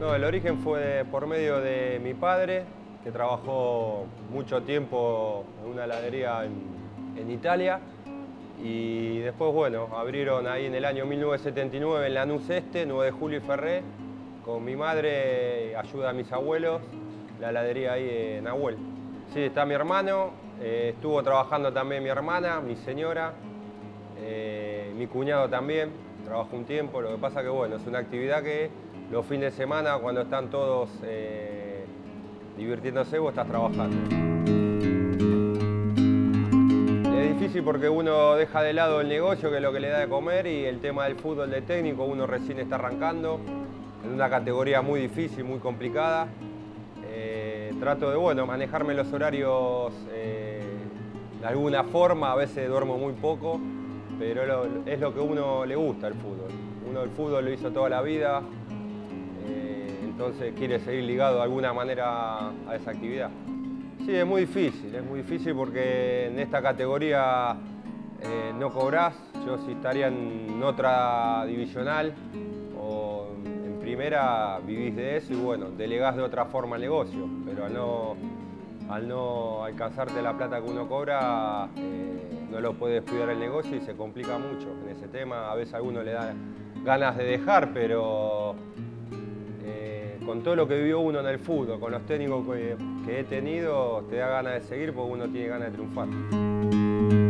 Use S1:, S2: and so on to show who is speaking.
S1: No, el origen fue por medio de mi padre, que trabajó mucho tiempo en una heladería en, en Italia. Y después, bueno, abrieron ahí en el año 1979 en la Lanús Este, 9 de Julio y Ferré, con mi madre, ayuda a mis abuelos, la heladería ahí en Nahuel. Sí, está mi hermano, eh, estuvo trabajando también mi hermana, mi señora, eh, mi cuñado también, trabajó un tiempo, lo que pasa que bueno, es una actividad que los fines de semana, cuando están todos eh, divirtiéndose, vos estás trabajando. Es difícil porque uno deja de lado el negocio, que es lo que le da de comer, y el tema del fútbol de técnico, uno recién está arrancando, en una categoría muy difícil, muy complicada. Eh, trato de bueno, manejarme los horarios eh, de alguna forma, a veces duermo muy poco, pero es lo que uno le gusta el fútbol. Uno el fútbol lo hizo toda la vida, eh, entonces quiere seguir ligado de alguna manera a esa actividad. Sí, es muy difícil, es muy difícil porque en esta categoría no cobrás. Yo si estaría en otra divisional vivís de eso y bueno, delegás de otra forma el negocio, pero al no, al no alcanzarte la plata que uno cobra, eh, no lo puede cuidar el negocio y se complica mucho en ese tema. A veces a uno le da ganas de dejar, pero eh, con todo lo que vivió uno en el fútbol, con los técnicos que he tenido, te da ganas de seguir porque uno tiene ganas de triunfar.